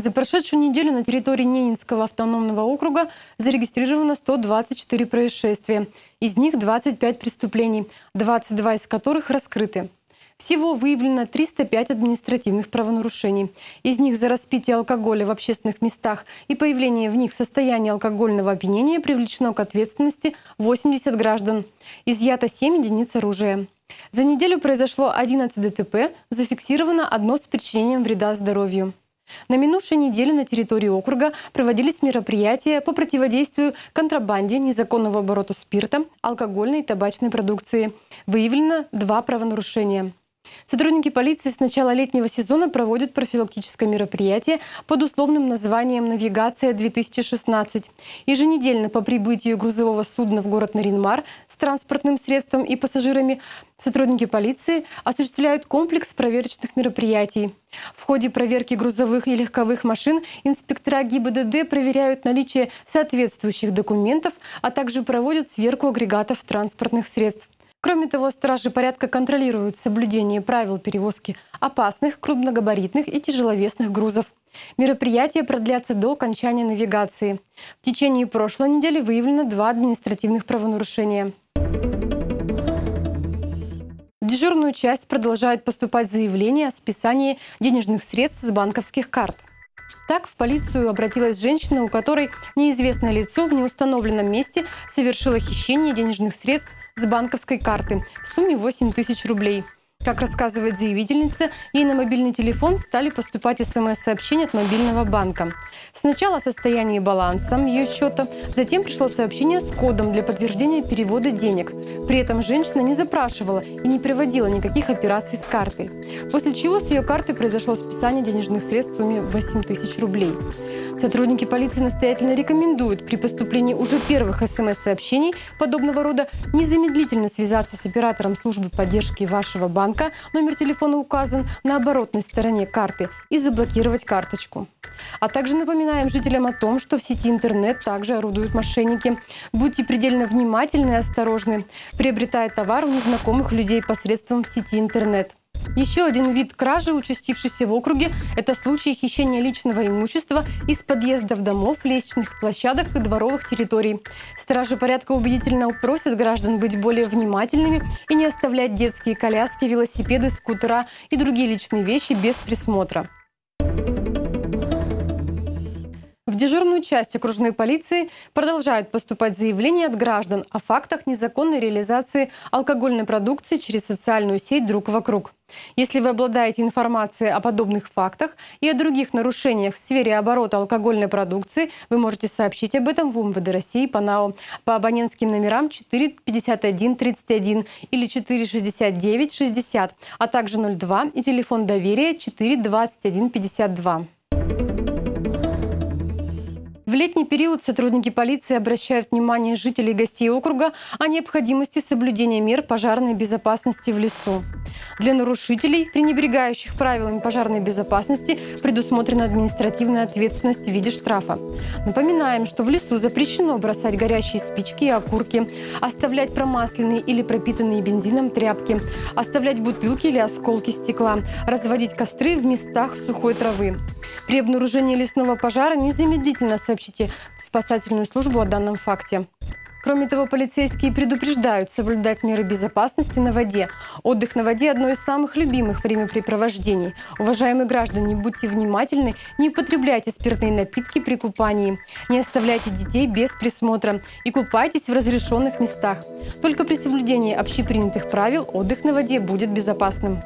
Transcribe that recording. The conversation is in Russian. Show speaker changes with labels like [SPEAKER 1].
[SPEAKER 1] За прошедшую неделю на территории Ненецкого автономного округа зарегистрировано 124 происшествия. Из них 25 преступлений, 22 из которых раскрыты. Всего выявлено 305 административных правонарушений. Из них за распитие алкоголя в общественных местах и появление в них состояния алкогольного опьянения привлечено к ответственности 80 граждан. Изъято 7 единиц оружия. За неделю произошло 11 ДТП, зафиксировано одно с причинением вреда здоровью. На минувшей неделе на территории округа проводились мероприятия по противодействию контрабанде, незаконному обороту спирта, алкогольной и табачной продукции. Выявлено два правонарушения. Сотрудники полиции с начала летнего сезона проводят профилактическое мероприятие под условным названием «Навигация-2016». Еженедельно по прибытию грузового судна в город Наринмар с транспортным средством и пассажирами сотрудники полиции осуществляют комплекс проверочных мероприятий. В ходе проверки грузовых и легковых машин инспектора ГИБДД проверяют наличие соответствующих документов, а также проводят сверку агрегатов транспортных средств. Кроме того, стражи порядка контролируют соблюдение правил перевозки опасных, крупногабаритных и тяжеловесных грузов. Мероприятия продлятся до окончания навигации. В течение прошлой недели выявлено два административных правонарушения. В дежурную часть продолжают поступать заявления о списании денежных средств с банковских карт. Так в полицию обратилась женщина, у которой неизвестное лицо в неустановленном месте совершило хищение денежных средств с банковской карты в сумме 8 тысяч рублей. Как рассказывает заявительница, ей на мобильный телефон стали поступать смс-сообщения от мобильного банка. Сначала о состоянии баланса ее счета, затем пришло сообщение с кодом для подтверждения перевода денег. При этом женщина не запрашивала и не приводила никаких операций с картой. После чего с ее карты произошло списание денежных средств в сумме 8 тысяч рублей. Сотрудники полиции настоятельно рекомендуют при поступлении уже первых смс-сообщений подобного рода незамедлительно связаться с оператором службы поддержки вашего банка банка, номер телефона указан на оборотной стороне карты, и заблокировать карточку. А также напоминаем жителям о том, что в сети интернет также орудуют мошенники. Будьте предельно внимательны и осторожны, приобретая товар у незнакомых людей посредством сети интернет. Еще один вид кражи, участившийся в округе, это случаи хищения личного имущества из подъездов домов, лестничных площадок и дворовых территорий. Стражи порядка убедительно просят граждан быть более внимательными и не оставлять детские коляски, велосипеды, скутера и другие личные вещи без присмотра. В дежурную часть окружной полиции продолжают поступать заявления от граждан о фактах незаконной реализации алкогольной продукции через социальную сеть «Друг вокруг». Если вы обладаете информацией о подобных фактах и о других нарушениях в сфере оборота алкогольной продукции, вы можете сообщить об этом в УМВД России по НАО по абонентским номерам 451 31 или 469 60, а также 02 и телефон доверия 4 21 52. В летний период сотрудники полиции обращают внимание жителей и гостей округа о необходимости соблюдения мер пожарной безопасности в лесу. Для нарушителей, пренебрегающих правилами пожарной безопасности, предусмотрена административная ответственность в виде штрафа. Напоминаем, что в лесу запрещено бросать горящие спички и окурки, оставлять промасленные или пропитанные бензином тряпки, оставлять бутылки или осколки стекла, разводить костры в местах сухой травы. При обнаружении лесного пожара незамедлительно сообщите в спасательную службу о данном факте. Кроме того, полицейские предупреждают соблюдать меры безопасности на воде. Отдых на воде – одно из самых любимых времяпрепровождений. Уважаемые граждане, будьте внимательны, не употребляйте спиртные напитки при купании, не оставляйте детей без присмотра и купайтесь в разрешенных местах. Только при соблюдении общепринятых правил отдых на воде будет безопасным.